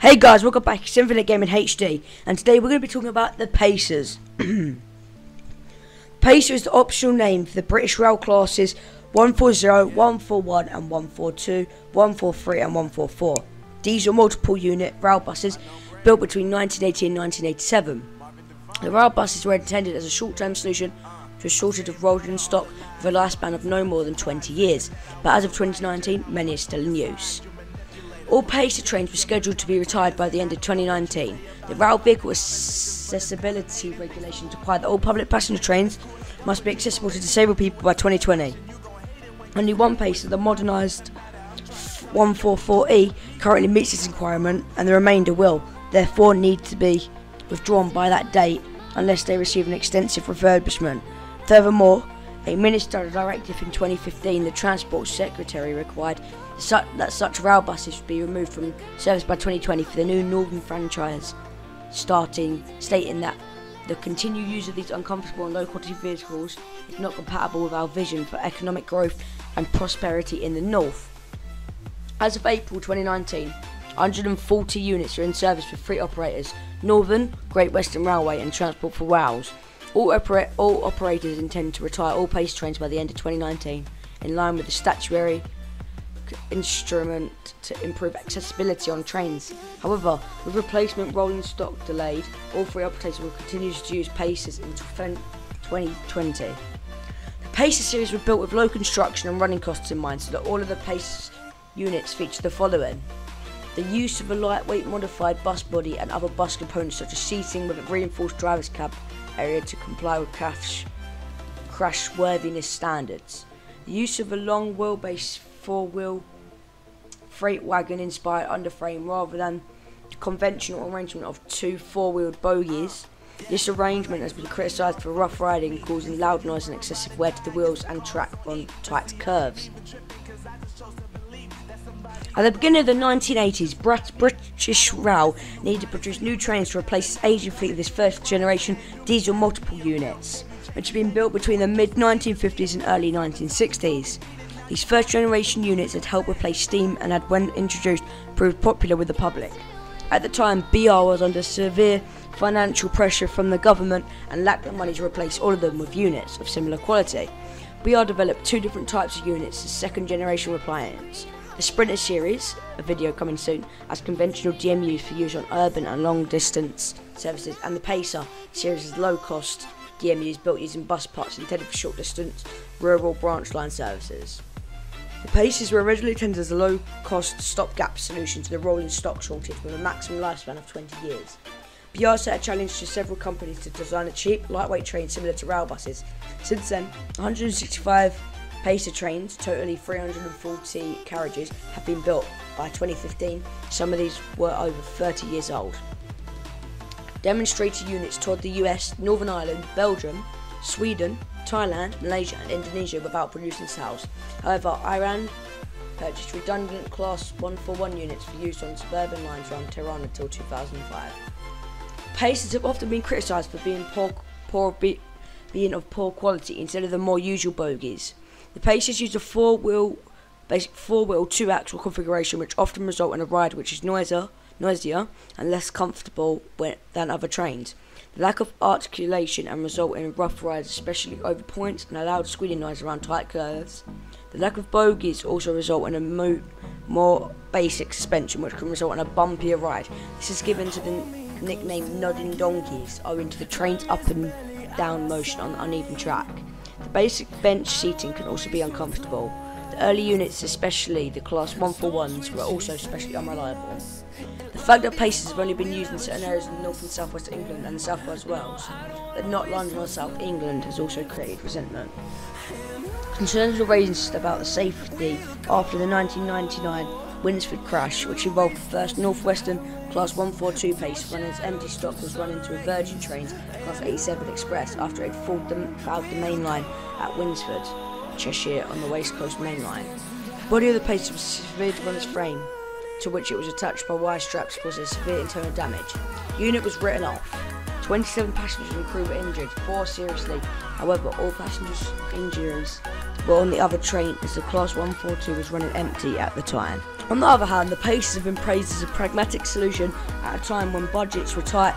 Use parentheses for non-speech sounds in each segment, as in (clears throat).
Hey guys, welcome back. to Infinite Gaming HD, and today we're going to be talking about the Pacers. (clears throat) Pacer is the optional name for the British rail classes 140, 141, and 142, 143, and 144. These are multiple unit rail buses built between 1980 and 1987. The rail buses were intended as a short term solution to a shortage of rolling stock with a lifespan of no more than 20 years, but as of 2019, many are still in use. All Pacer trains were scheduled to be retired by the end of 2019. The Rail Vehicle Accessibility Regulations require that all public passenger trains must be accessible to disabled people by 2020. Only one Pacer, the modernised 144E, currently meets this requirement, and the remainder will, therefore, need to be withdrawn by that date unless they receive an extensive refurbishment. Furthermore, a ministerial directive in 2015, the Transport Secretary required that such rail buses be removed from service by 2020 for the new Northern franchise, starting stating that the continued use of these uncomfortable and low quality vehicles is not compatible with our vision for economic growth and prosperity in the North. As of April 2019, 140 units are in service with three operators Northern, Great Western Railway, and Transport for Wales. All, opera- all operators intend to retire all pace trains by the end of 2019, in line with the statutory instrument to improve accessibility on trains. However, with replacement rolling stock delayed, all three operators will continue to use Pacers until 2020. The Pacer series were built with low construction and running costs in mind so that all of the Pacer units feature the following. The use of a lightweight modified bus body and other bus components such as seating with a reinforced driver's cab area to comply with crash, crash worthiness standards. The use of a long wheelbase four-wheel freight wagon inspired underframe rather than the conventional arrangement of two four-wheeled bogies. This arrangement has been criticised for rough riding, causing loud noise and excessive wear to the wheels and track on tight curves. At the beginning of the 1980s, British Rail needed to produce new trains to replace its aging fleet of this first generation diesel multiple units, which had been built between the mid 1950s and early 1960s. These first generation units had helped replace steam and had, when introduced, proved popular with the public. At the time, BR was under severe financial pressure from the government and lacked the money to replace all of them with units of similar quality. BR developed two different types of units as second generation replacements. The Sprinter series, a video coming soon, as conventional DMUs for use on urban and long distance services, and the Pacer series as low cost DMUs built using bus parts intended for short distance rural branch line services. The Pacers were originally intended as a low cost stopgap solution to the rolling stock shortage with a maximum lifespan of 20 years. BR set a challenge to several companies to design a cheap, lightweight train similar to rail buses. Since then, 165 Pacer trains, totally 340 carriages, have been built. By 2015, some of these were over 30 years old. Demonstrator units toured the US, Northern Ireland, Belgium, Sweden, Thailand, Malaysia, and Indonesia without producing cells. However, Iran purchased redundant Class 141 units for use on suburban lines around Tehran until 2005. Pacers have often been criticised for being poor, poor be, being of poor quality instead of the more usual bogies. The Pacers use a four-wheel, basic four-wheel, two-axle configuration, which often result in a ride which is noisier, noisier and less comfortable than other trains. The lack of articulation and result in rough rides, especially over points, and a loud squealing noise around tight curves. The lack of bogies also result in a mo- more basic suspension, which can result in a bumpier ride. This is given to the nickname nodding donkeys, owing to the train's up and down motion on the uneven track. The basic bench seating can also be uncomfortable. The early units, especially the Class 141s, were also especially unreliable. The fact that Pacers have only been used in certain areas in North and South West England and South West Wales, but not London or South England, has also created resentment. Concerns were raised about the safety after the 1999 Winsford crash, which involved the first Northwestern Class 142 pace when its empty stock was run into a Virgin Trains Class 87 Express after it fouled the, main line at Winsford, Cheshire on the West Coast Main Line. The body of the pace was severed on its frame, to which it was attached by wire straps causing severe internal damage. The unit was written off. 27 passengers and crew were injured, four seriously. However, all passengers' injuries were on the other train as the Class 142 was running empty at the time. On the other hand, the Pacers have been praised as a pragmatic solution at a time when budgets were tight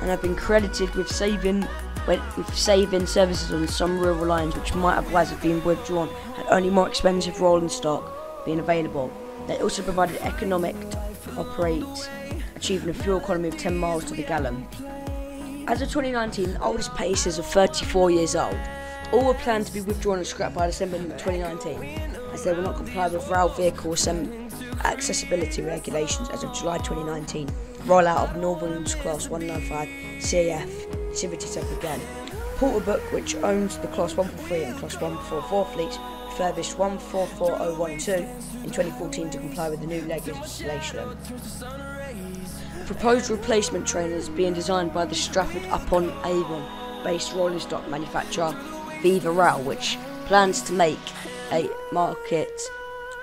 and have been credited with saving with saving services on some rural lines which might otherwise have been withdrawn had only more expensive rolling stock been available. They also provided economic to operate, achieving a fuel economy of 10 miles to the gallon. As of 2019, the oldest Pacers are 34 years old. All were planned to be withdrawn and scrapped by December 2019, as they will not comply with rail vehicle accessibility regulations as of July 2019. Rollout of Northern's Class 195 CAF activities up again. Porter which owns the Class 143 and Class 144 fleets, refurbished 144012 in 2014 to comply with the new legislation. Proposed replacement train being designed by the Stratford upon Avon based rolling stock manufacturer Rail, which plans to make a market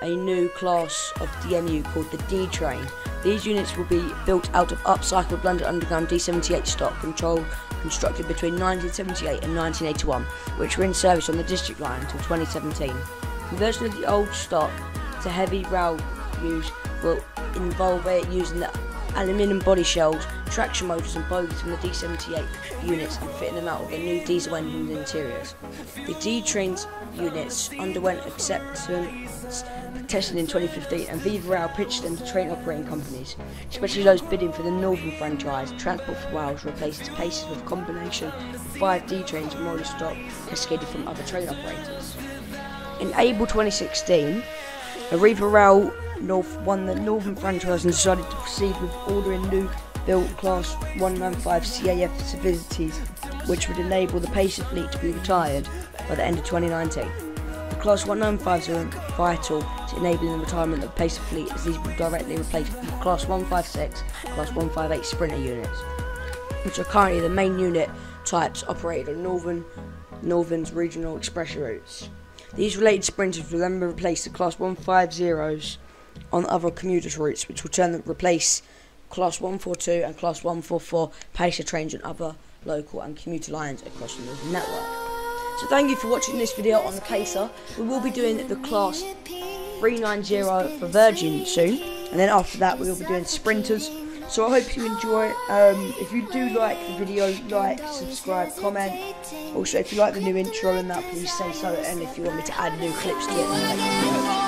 a new class of DMU called the D train. These units will be built out of upcycled London Underground D78 stock control constructed between 1978 and 1981, which were in service on the District Line until 2017. Conversion of the old stock to heavy rail use will involve it using the aluminium body shells, traction motors and bogies from the D78 units and fitting them out with the new diesel engine interiors. The D-Trains units underwent acceptance testing in 2015 and Vivarail pitched them to train operating companies, especially those bidding for the Northern franchise. Transport for Wales replaces Pacers with a combination of five D-Trains and rolling stock cascaded from other train operators. In April 2016, Arriva Rail North won the Northern franchise and decided to proceed with ordering new built Class 195 CAF Civities, which would enable the Pacer fleet to be retired by the end of 2019. The Class 195s are vital to enabling the retirement of the Pacer fleet as these will directly replace Class 156 Class 158 Sprinter units, which are currently the main unit types operated on Northern Northern's regional express routes. These related sprinters will then replace the Class 150s on other commuter routes, which will turn replace Class 142 and Class 144 Pacer trains on other local and commuter lines across the Northern network. So thank you for watching this video on the Pacer. We will be doing the Class 390 for Virgin soon, and then after that we will be doing Sprinters. So I hope you enjoy. Um, if you do like the video, like, subscribe, comment. Also, if you like the new intro and that, please say so. And if you want me to add new clips to it,